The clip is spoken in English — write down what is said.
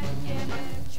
Yeah.